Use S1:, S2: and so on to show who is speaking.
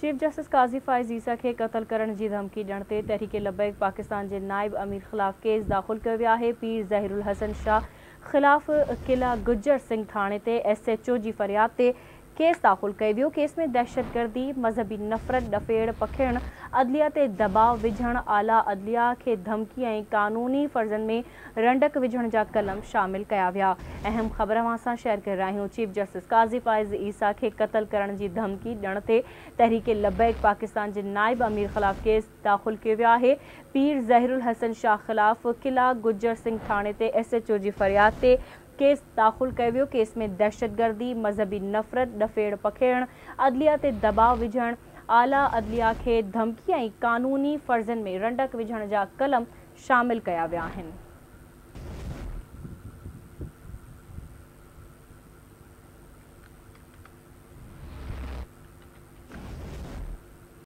S1: Chief justice Qazi Faez Isa खे क़तल करण जी धमकी ॾियण ते तहरीक लबैक पाकिस्तान जे नाइब अमीर ख़िलाफ़ केस दाख़िल कयो वियो आहे। पीर ज़हिरुल हसन शाह ख़िलाफ़ किला गुजर सिंह ते एस एच ओ जी फ़रियाद ते केस दाख़िल कयो केस में दहशतगर्दी, मज़हबी नफ़रत ॾफेड़ पखिड़णु अदलिया ते दबाव, विझणु आला अदलिया खे धमकी ऐं क़ानूनी फ़र्ज़नि में रंडक विझण जा कलम शामिल कया विया। अहम ख़बर सां शेयर करे रहिया आहियूं। चीफ जस्टिस काज़ी फ़ाइज़ ईसा खे क़तल करण जी धमकी ॾियण ते तहरीक लबैक पाकिस्तान जे नाइब अमीर ख़िलाफ़ केस दाख़िल कयो आहे। पीर ज़हीरुल हसन शाह ख़िलाफ़ किला गुजर सिंह ते एस एच ओ जी फ़रियाद ते केस दाख़िल कर केस में दहशतगर्दी, मज़हबी नफ़रत, डफेड़ पखेड़, अदलिया ते दबाव विझण, आला अदलिया के धमकी क़ानूनी फ़र्ज़नि में रंडक विझण जा कलम शामिल क्या आहिनि।